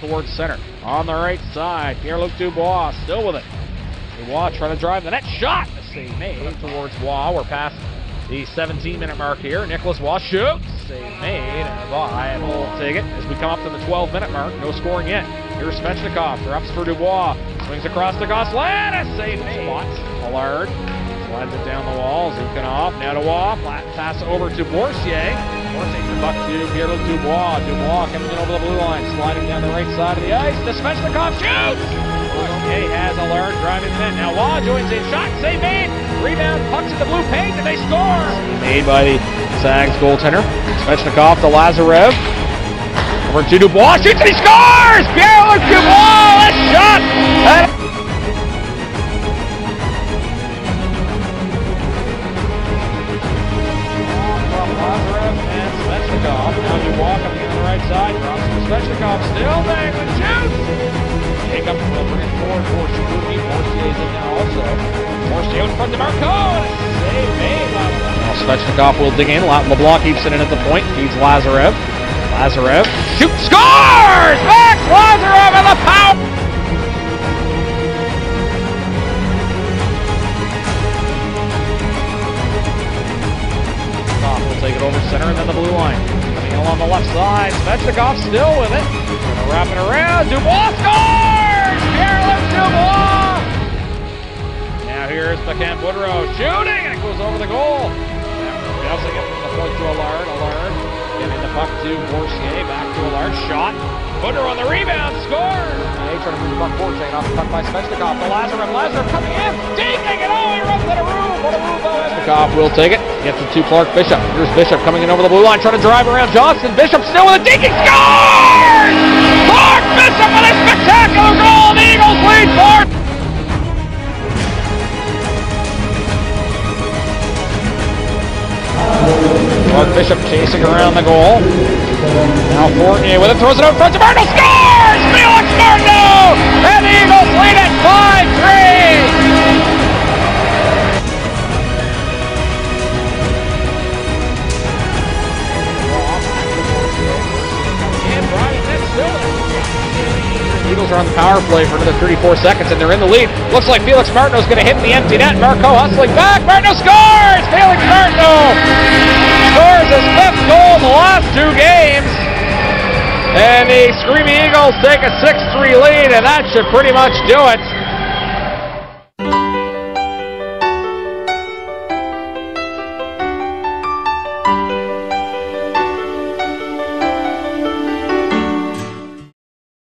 towards center. On the right side, Pierre-Luc Dubois still with it. Dubois trying to drive the net. Shot! The save made towards Waugh. We're past the 17 minute mark here. Nicholas Waugh shoots. Save made. Take it as we come up to the 12 minute mark. No scoring yet. Here's Svechnikov. Drops for Dubois. Swings across to Gosselin. A save made. Spots. Slides it down the wall. Zukhanov. Now to Waugh. Flat pass over to Boursier. Boursier the buck to Pierre-Luc Dubois. Dubois coming in over the blue line. Sliding down the right side of the ice. To Svechnikov. Shoots! Boursier has Allard driving the net. Now Waugh joins in. Shot. Save made. Rebound. Pucks at the blue paint. And they score. Made by the Sags goaltender. Svechnikov to Lazarev. Over to Dubois. Shoots and he scores! Pierre-Luc Dubois! A shot! Svechnikov. Still dangling. Shoots! Jacob will bring it forward for Shibumi. Mortier's in now also. Mortier in front to Marco. Save made by well, Svechnikov will dig in. La- LeBlanc keeps it in at the point. Feeds Lazarev. Lazarev. Shoot. Scores! Max Lazarev and the power! Take it over center and then the blue line. Coming along the left side. Svechnikov still with it. Gonna wrap it around. Dubois scores! Pierre-Luc Dubois! Now here's McCann Woodrow shooting and it goes over the goal. Bouncing it from the point to Allard. Allard getting the puck to Boursier. Back to Allard. Shot. Woodrow on the rebound. Scores! Hey, trying to move the puck forward. Taken off the puck by Svechnikov. To Lazarev. Lazarev coming in. Dinking it. Oh, he runs of room. Svechnikov will take it. Gets it to Clark Bishop. Here's Bishop coming in over the blue line. Trying to drive around Johnson. Bishop still with a dinking. Scores! Clark Bishop with a spectacular goal. The Eagles lead four. Mark Bishop chasing around the goal. Now Fournier with it, throws it out front to Martin, scores! Eagles are on the power play for another 34 seconds, and they're in the lead. Looks like Phelix Martineau's going to hit the empty net. Marco hustling back. Martineau scores! Phelix Martineau scores his fifth goal in the last two games. And the Screaming Eagles take a 6-3 lead, and that should pretty much do it.